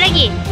lagi.